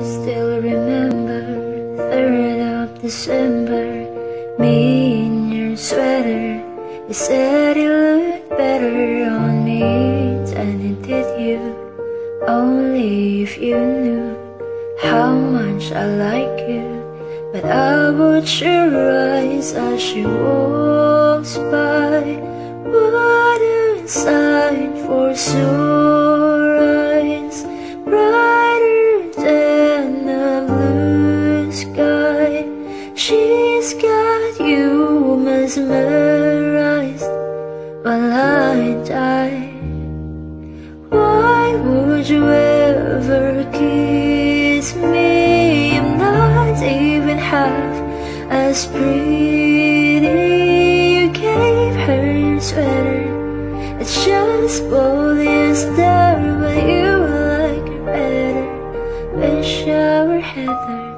still remember 3rd of December. Me in your sweater. You said it looked better on me than it did you. Only if you knew how much I like you. But I watch your eyes as she walks by. Water inside for sore mesmerized While I die. Why would you ever kiss me? I'm not even half as pretty. You gave her your sweater. It's just polyester But you like it better. Wish I were Heather